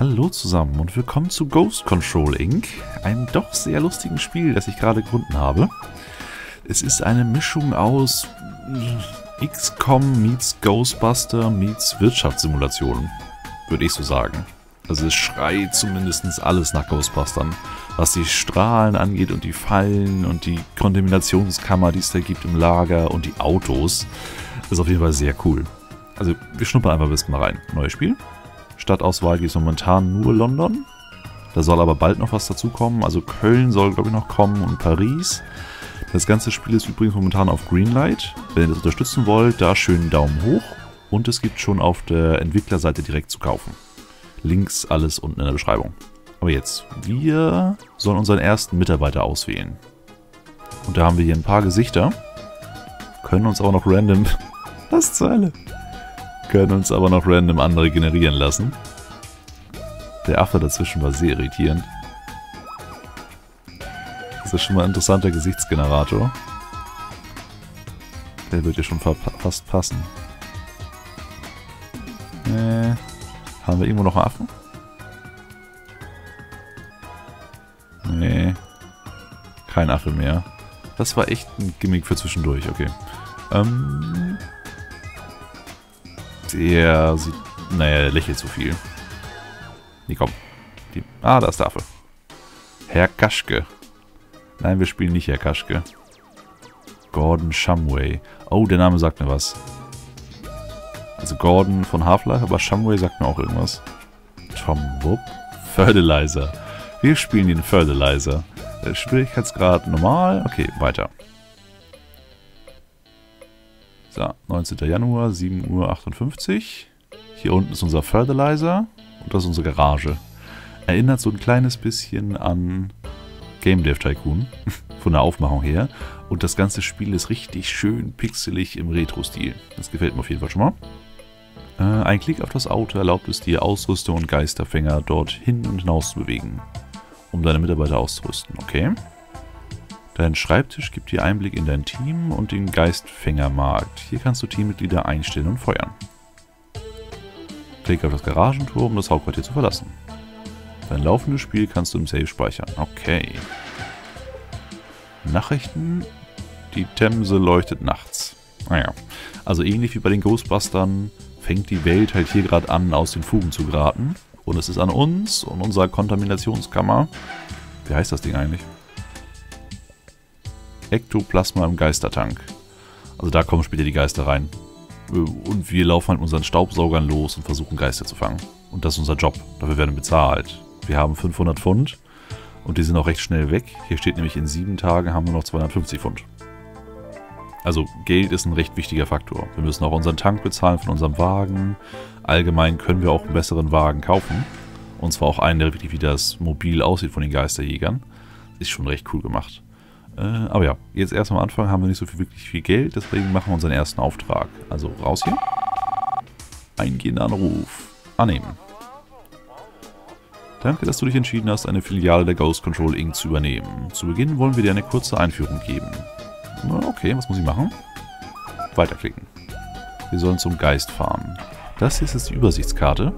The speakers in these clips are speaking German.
Hallo zusammen und willkommen zu Ghost Control Inc., einem doch sehr lustigen Spiel, das ich gerade gefunden habe. Es ist eine Mischung aus XCOM meets Ghostbuster meets Wirtschaftssimulation, würde ich so sagen. Also es schreit zumindest alles nach Ghostbustern, was die Strahlen angeht und die Fallen und die Kontaminationskammer, die es da gibt im Lager und die Autos. Das ist auf jeden Fall sehr cool. Also wir schnuppern einfach ein bisschen mal rein. Neues Spiel. Stadtauswahl gibt es momentan nur London. Da soll aber bald noch was dazukommen. Also Köln soll, glaube ich, noch kommen und Paris. Das ganze Spiel ist übrigens momentan auf Greenlight. Wenn ihr das unterstützen wollt, da schönen Daumen hoch. Und es gibt schon auf der Entwicklerseite direkt zu kaufen. Links alles unten in der Beschreibung. Aber jetzt, wir sollen unseren ersten Mitarbeiter auswählen. Und da haben wir hier ein paar Gesichter. Können uns aber noch random... Was zur Hölle? Können uns aber noch random andere generieren lassen. Der Affe dazwischen war sehr irritierend. Das ist schon mal ein interessanter Gesichtsgenerator. Der wird ja schon fast passen. Äh, haben wir irgendwo noch einen Affen? Nee. Kein Affe mehr. Das war echt ein Gimmick für zwischendurch, okay. Ähm, der sieht... Naja, er lächelt zu viel. Nee, komm. Die, ah, da ist Affe. Herr Kaschke. Nein, wir spielen nicht Herr Kaschke. Gordon Shumway. Oh, der Name sagt mir was. Also Gordon von Half-Life, aber Shumway sagt mir auch irgendwas. Tom Wupp. Fertilizer. Wir spielen den Fertilizer. Schwierigkeitsgrad normal. Okay, weiter. So, 19. Januar, 7.58 Uhr. Hier unten ist unser Fertilizer und das ist unsere Garage. Erinnert so ein kleines bisschen an Game Dev Tycoon, von der Aufmachung her. Und das ganze Spiel ist richtig schön pixelig im Retro-Stil. Das gefällt mir auf jeden Fall schon mal. Äh, ein Klick auf das Auto erlaubt es dir, Ausrüstung und Geisterfänger dort hin und hinaus zu bewegen, um deine Mitarbeiter auszurüsten. Okay. Dein Schreibtisch gibt dir Einblick in dein Team und den Geistfängermarkt. Hier kannst du Teammitglieder einstellen und feuern. Klick auf das Garagentor, um das Hauptquartier zu verlassen. Dein laufendes Spiel kannst du im Save speichern. Okay. Nachrichten. Die Themse leuchtet nachts. Naja, also ähnlich wie bei den Ghostbustern fängt die Welt halt hier gerade an, aus den Fugen zu geraten. Und es ist an uns und unserer Kontaminationskammer. Wie heißt das Ding eigentlich? Ektoplasma im Geistertank. Also da kommen später die Geister rein. Und wir laufen halt unseren Staubsaugern los und versuchen Geister zu fangen. Und das ist unser Job. Dafür werden wir bezahlt. Wir haben 500 Pfund und die sind auch recht schnell weg. Hier steht nämlich, in sieben Tagen haben wir noch 250 Pfund. Also Geld ist ein recht wichtiger Faktor. Wir müssen auch unseren Tank bezahlen von unserem Wagen. Allgemein können wir auch einen besseren Wagen kaufen. Und zwar auch einen, der wirklich wie das mobil aussieht von den Geisterjägern. Ist schon recht cool gemacht. Äh, aber ja, jetzt erst am Anfang haben wir nicht so viel, wirklich viel Geld, deswegen machen wir unseren ersten Auftrag. Also raus hier. Eingehender Anruf. Annehmen. Danke, dass du dich entschieden hast, eine Filiale der Ghost Control Inc. zu übernehmen. Zu Beginn wollen wir dir eine kurze Einführung geben. Okay, was muss ich machen? Weiterklicken. Wir sollen zum Geist fahren. Das hier ist jetzt die Übersichtskarte.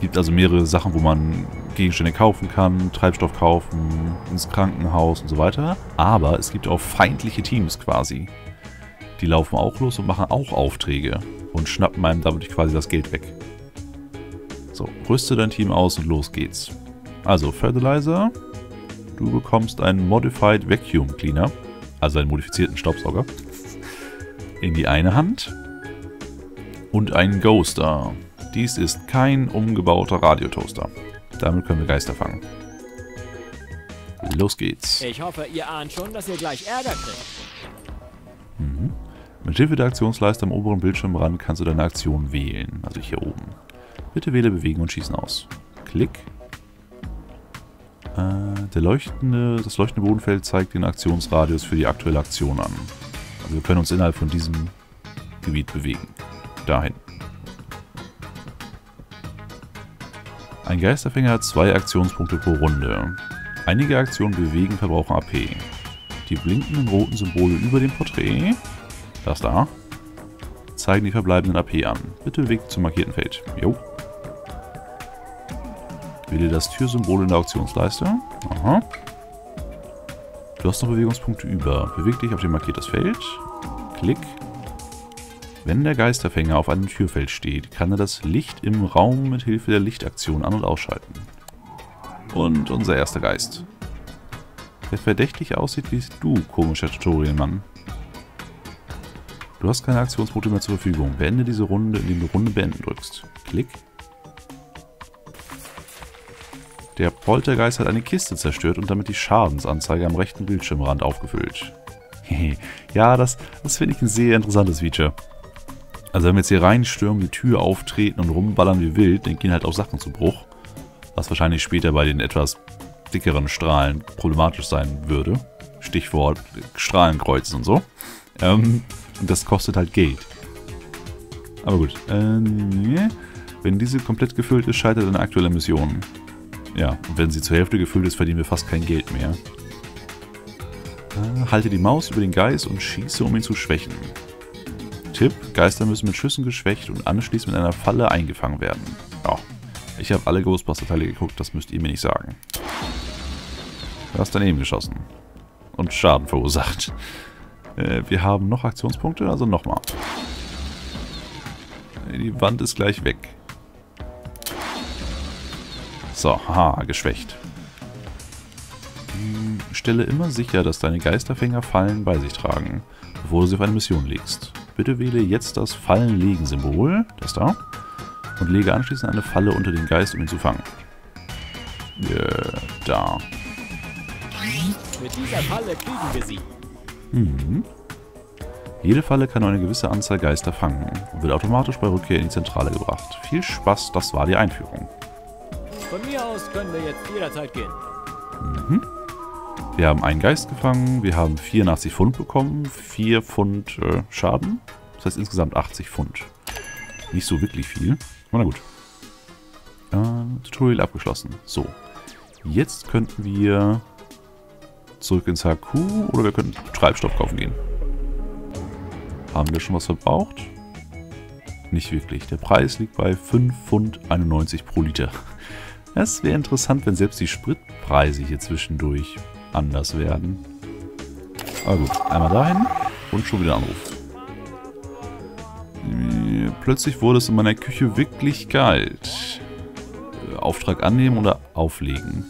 Gibt also mehrere Sachen, wo man Gegenstände kaufen kann, Treibstoff kaufen, ins Krankenhaus und so weiter. Aber es gibt auch feindliche Teams quasi. Die laufen auch los und machen auch Aufträge und schnappen einem damit quasi das Geld weg. So, rüste dein Team aus und los geht's. Also, Fertilizer. Du bekommst einen Modified Vacuum Cleaner, also einen modifizierten Staubsauger, in die eine Hand und einen Ghoster. Dies ist kein umgebauter Radiotoaster. Damit können wir Geister fangen. Los geht's. Ich hoffe, ihr ahnt schon, dass ihr gleich Ärger kriegt. Mhm. Mit Hilfe der Aktionsleiste am oberen Bildschirmrand kannst du deine Aktion wählen. Also hier oben. Bitte wähle Bewegen und Schießen aus. Klick. Äh, leuchtende, das leuchtende Bodenfeld zeigt den Aktionsradius für die aktuelle Aktion an. Also wir können uns innerhalb von diesem Gebiet bewegen. Dahin. Ein Geisterfänger hat zwei Aktionspunkte pro Runde. Einige Aktionen bewegen verbrauchen AP. Die blinkenden roten Symbole über dem Porträt, das da, zeigen die verbleibenden AP an. Bitte bewegt zum markierten Feld. Jo. Wähle das Türsymbol in der Auktionsleiste. Aha. Du hast noch Bewegungspunkte über. Beweg dich auf dem markiertes Feld. Klick. Wenn der Geisterfänger auf einem Türfeld steht, kann er das Licht im Raum mit Hilfe der Lichtaktion an- und ausschalten. Und unser erster Geist. Der verdächtig aussieht wie du, komischer Tutorial-Mann. Du hast keine Aktionspunkte mehr zur Verfügung. Beende diese Runde, indem du Runde beenden drückst. Klick. Der Poltergeist hat eine Kiste zerstört und damit die Schadensanzeige am rechten Bildschirmrand aufgefüllt. ja, das, das finde ich ein sehr interessantes Feature. Also wenn wir jetzt hier reinstürmen, die Tür auftreten und rumballern wie wild, dann gehen halt auch Sachen zu Bruch. Was wahrscheinlich später bei den etwas dickeren Strahlen problematisch sein würde. Stichwort Strahlenkreuzen und so. Ähm, das kostet halt Geld. Aber gut. Äh, nee. Wenn diese komplett gefüllt ist, scheitert eine aktuelle Mission. Ja, und wenn sie zur Hälfte gefüllt ist, verdienen wir fast kein Geld mehr. Äh, halte die Maus über den Geist und schieße, um ihn zu schwächen. Tipp, Geister müssen mit Schüssen geschwächt und anschließend mit einer Falle eingefangen werden. Ja, ich habe alle Ghostbuster-Teile geguckt, das müsst ihr mir nicht sagen. Du hast daneben geschossen. Und Schaden verursacht. Äh, wir haben noch Aktionspunkte, also nochmal. Die Wand ist gleich weg. So, haha, geschwächt. Hm, stelle immer sicher, dass deine Geisterfänger Fallen bei sich tragen, bevor du sie auf eine Mission legst. Bitte wähle jetzt das Fallenlegen-Symbol, das da, und lege anschließend eine Falle unter den Geist, um ihn zu fangen. Äh, da. Mit dieser Falle kriegen wir sie. Mhm. Jede Falle kann nur eine gewisse Anzahl Geister fangen und wird automatisch bei Rückkehr in die Zentrale gebracht. Viel Spaß, das war die Einführung. Von mir aus können wir jetzt jederzeit gehen. Mhm. Wir haben einen Geist gefangen, wir haben 84 Pfund bekommen, 4 Pfund äh, Schaden. Das heißt insgesamt 80 Pfund. Nicht so wirklich viel. Aber na gut. Äh, Tutorial abgeschlossen. So. Jetzt könnten wir zurück ins HQ oder wir könnten Treibstoff kaufen gehen. Haben wir schon was verbraucht? Nicht wirklich. Der Preis liegt bei 5 Pfund 91 pro Liter. Es wäre interessant, wenn selbst die Spritpreise hier zwischendurch anders werden. Aber gut, einmal dahin und schon wieder Anruf. Plötzlich wurde es in meiner Küche wirklich kalt. Äh, Auftrag annehmen oder auflegen.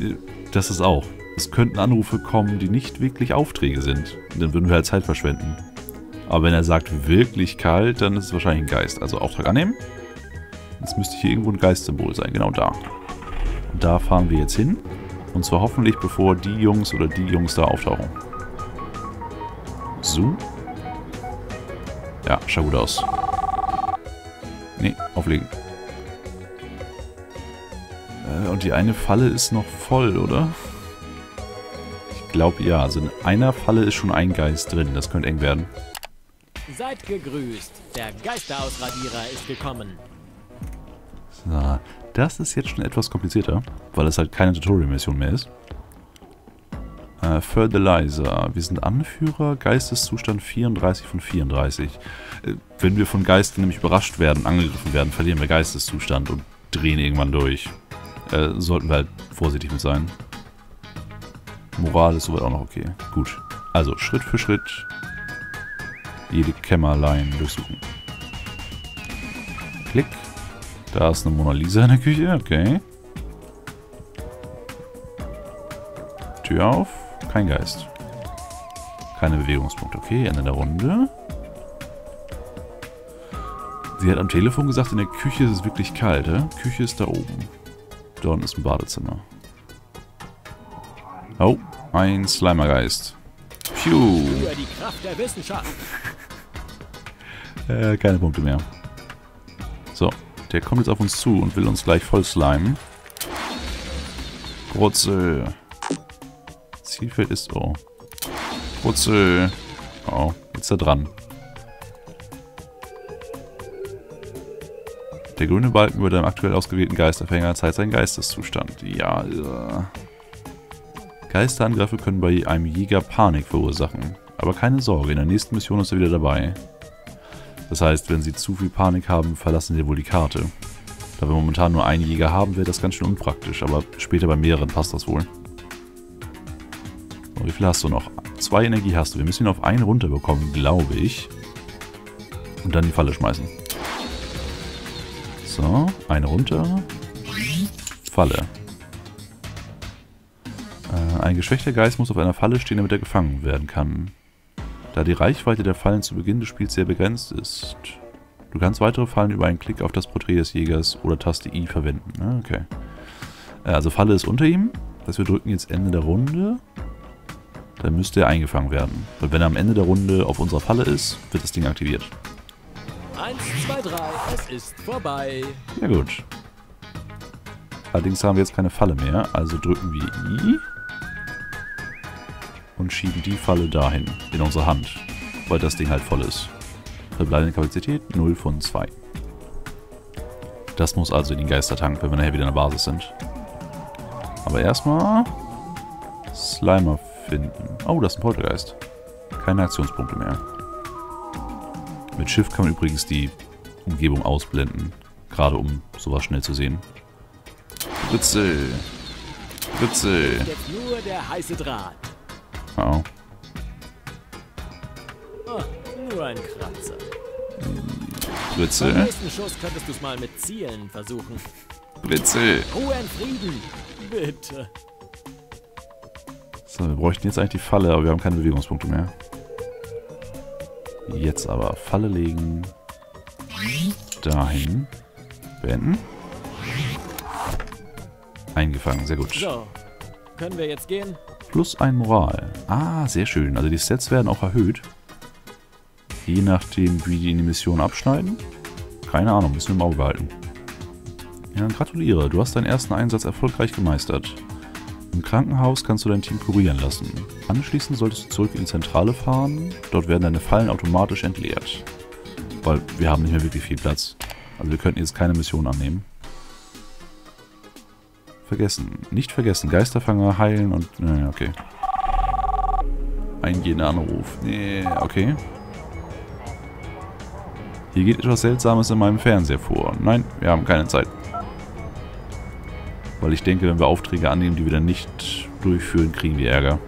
Äh, Das ist auch. Es könnten Anrufe kommen, die nicht wirklich Aufträge sind. Dann würden wir halt Zeit verschwenden. Aber wenn er sagt wirklich kalt, dann ist es wahrscheinlich ein Geist. Also Auftrag annehmen. Jetzt müsste hier irgendwo ein Geistsymbol sein. Genau da. Und da fahren wir jetzt hin. Und zwar hoffentlich, bevor die Jungs oder die Jungs da auftauchen. So. Ja, schaut gut aus. Nee, auflegen. Äh, und die eine Falle ist noch voll, oder? Ich glaube ja. Also in einer Falle ist schon ein Geist drin. Das könnte eng werden. Seid gegrüßt. Der Geisterausradierer ist gekommen. So, das ist jetzt schon etwas komplizierter, weil es halt keine Tutorial-Mission mehr ist. Äh, Fertilizer. Wir sind Anführer, Geisteszustand 34 von 34. Äh, wenn wir von Geistern nämlich überrascht werden, angegriffen werden, verlieren wir Geisteszustand und drehen irgendwann durch. Äh, sollten wir halt vorsichtig mit sein. Moral ist soweit auch noch okay. Gut. Also Schritt für Schritt jede Kämmerlein durchsuchen. Klick. Da ist eine Mona Lisa in der Küche, okay. Tür auf. Kein Geist. Keine Bewegungspunkte. Okay, Ende der Runde. Sie hat am Telefon gesagt, in der Küche ist es wirklich kalt. Ja? Küche ist da oben. Unten ist ein Badezimmer. Oh, ein Slimergeist. Phew. Für die Kraft der Wissenschaft. Äh, keine Punkte mehr. Der kommt jetzt auf uns zu und will uns gleich voll slimen. Brutzel. Zielfeld ist oh. Brutzel. Oh, jetzt er dran. Der grüne Balken über dem aktuell ausgewählten Geisterfänger zeigt seinen Geisteszustand. Ja, äh. Geisterangriffe können bei einem Jäger Panik verursachen. Aber keine Sorge, in der nächsten Mission ist er wieder dabei. Das heißt, wenn sie zu viel Panik haben, verlassen sie wohl die Karte. Da wir momentan nur einen Jäger haben, wäre das ganz schön unpraktisch. Aber später bei mehreren passt das wohl. So, wie viel hast du noch? Zwei Energie hast du. Wir müssen ihn auf einen runterbekommen, glaube ich. Und dann die Falle schmeißen. So, eine runter. Falle. Äh, ein geschwächter Geist muss auf einer Falle stehen, damit er gefangen werden kann. Da die Reichweite der Fallen zu Beginn des Spiels sehr begrenzt ist. Du kannst weitere Fallen über einen Klick auf das Porträt des Jägers oder Taste I verwenden. Ah, okay. Äh, also Falle ist unter ihm. Das wir drücken jetzt Ende der Runde. Dann müsste er eingefangen werden. Und wenn er am Ende der Runde auf unserer Falle ist, wird das Ding aktiviert. Eins, zwei, drei, es ist vorbei. Ja gut. Allerdings haben wir jetzt keine Falle mehr, also drücken wir I und schieben die Falle dahin, in unsere Hand, weil das Ding halt voll ist. Verbleibende Kapazität 0 von 2. Das muss also in den Geistertank, wenn wir nachher wieder in der Basis sind. Aber erstmal Slimer finden. Oh, das ist ein Poltergeist. Keine Aktionspunkte mehr. Mit Schiff kann man übrigens die Umgebung ausblenden. Gerade um sowas schnell zu sehen. Ritzel. Ritzel. Jetzt nur der heiße Draht. Oh. Oh, nur ein Kratzer. Beim Ritzel. nächsten Schuss könntest du es mal mit Zielen versuchen. Ritzel. Ruhe in Frieden. Bitte. So, wir bräuchten jetzt eigentlich die Falle, aber wir haben keine Bewegungspunkte mehr. Jetzt aber Falle legen. Dahin. Beenden. Eingefangen, sehr gut. So. Können wir jetzt gehen? Plus ein Moral. Ah, sehr schön. Also die Stats werden auch erhöht. Je nachdem, wie die in die Mission abschneiden. Keine Ahnung, müssen wir im Auge behalten. Ja, gratuliere. Du hast deinen ersten Einsatz erfolgreich gemeistert. Im Krankenhaus kannst du dein Team kurieren lassen. Anschließend solltest du zurück in die Zentrale fahren. Dort werden deine Fallen automatisch entleert. Weil wir haben nicht mehr wirklich viel Platz. Also wir könnten jetzt keine Mission annehmen. Vergessen. Nicht vergessen. Geisterfanger heilen und... Nee, okay. Eingehender Anruf. Nee, okay. Hier geht etwas Seltsames in meinem Fernseher vor. Nein, wir haben keine Zeit. Weil ich denke, wenn wir Aufträge annehmen, die wir dann nicht durchführen, kriegen wir Ärger.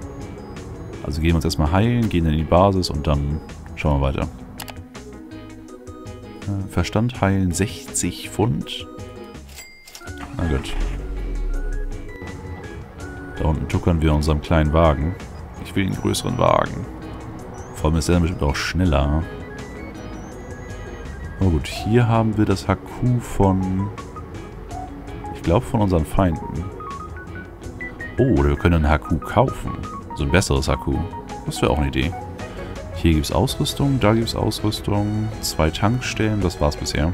Also gehen wir uns erstmal heilen, gehen in die Basis und dann schauen wir weiter. Äh, Verstand heilen 60 Pfund. Na gut. Da unten tuckern wir unserem kleinen Wagen. Ich will einen größeren Wagen. Vor allem ist der bestimmt auch schneller. Aber gut, hier haben wir das HQ von... Ich glaube von unseren Feinden. Oh, wir können ein HQ kaufen. So ein besseres HQ. Das wäre auch eine Idee. Hier gibt es Ausrüstung, da gibt es Ausrüstung. Zwei Tankstellen, das war's bisher.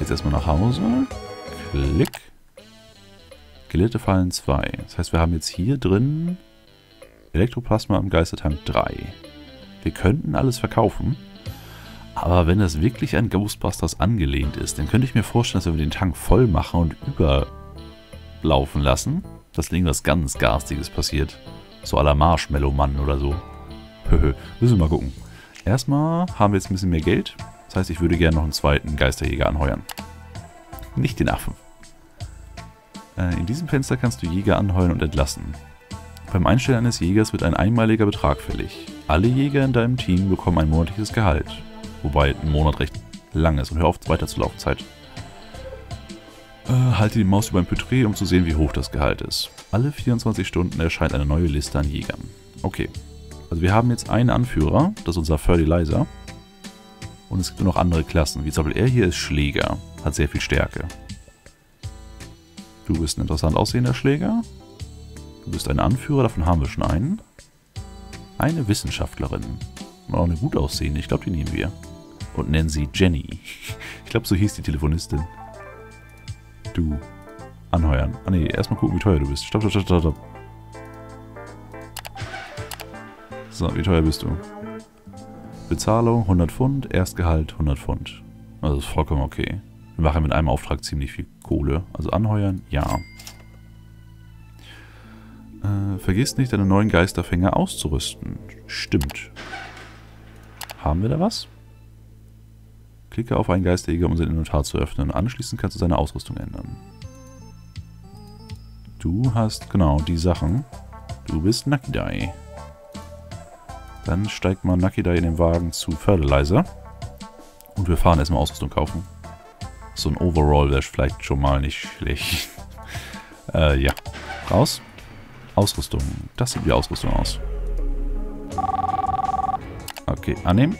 Jetzt erstmal nach Hause. Klick. Skelette fallen 2. Das heißt, wir haben jetzt hier drin Elektroplasma im Geistertank 3. Wir könnten alles verkaufen. Aber wenn das wirklich an Ghostbusters angelehnt ist, dann könnte ich mir vorstellen, dass wir den Tank voll machen und überlaufen lassen, dass irgendwas ganz Garstiges passiert. So à la Marshmallow-Mann oder so. Müssen wir mal gucken. Erstmal haben wir jetzt ein bisschen mehr Geld. Das heißt, ich würde gerne noch einen zweiten Geisterjäger anheuern. Nicht den Affen. Äh, in diesem Fenster kannst du Jäger anheuern und entlassen. Beim Einstellen eines Jägers wird ein einmaliger Betrag fällig. Alle Jäger in deinem Team bekommen ein monatliches Gehalt. Wobei ein Monat recht lang ist und hör auf weiter zu laufen Zeit. Äh, halte die Maus über ein Porträt, um zu sehen, wie hoch das Gehalt ist. Alle 24 Stunden erscheint eine neue Liste an Jägern. Okay. Also wir haben jetzt einen Anführer, das ist unser Fertilizer. Und es gibt noch andere Klassen, wie zum Beispiel er hier ist Schläger, hat sehr viel Stärke. Du bist ein interessant aussehender Schläger. Du bist ein Anführer, davon haben wir schon einen. Eine Wissenschaftlerin. Auch eine gut aussehende, ich glaube, die nehmen wir. Und nennen sie Jenny. Ich glaube, so hieß die Telefonistin. Du. Anheuern. Ah ne, erstmal gucken, wie teuer du bist. Stopp, stopp, stopp, stopp. So, wie teuer bist du? Bezahlung 100 Pfund, Erstgehalt 100 Pfund. Also ist vollkommen okay. Wir machen mit einem Auftrag ziemlich viel Kohle. Also anheuern, ja. Äh, vergiss nicht, deine neuen Geisterfänger auszurüsten. Stimmt. Haben wir da was? Klicke auf einen Geisterjäger, um sein Inventar zu öffnen. Anschließend kannst du seine Ausrüstung ändern. Du hast, genau, die Sachen. Du bist Nakidai. Dann steigt mal Nakidai in den Wagen zu Fertilizer. Und wir fahren erstmal Ausrüstung kaufen. So ein Overall wäre vielleicht schon mal nicht schlecht. äh, ja. Raus. Ausrüstung. Das sieht wie Ausrüstung aus. Okay, annehmen.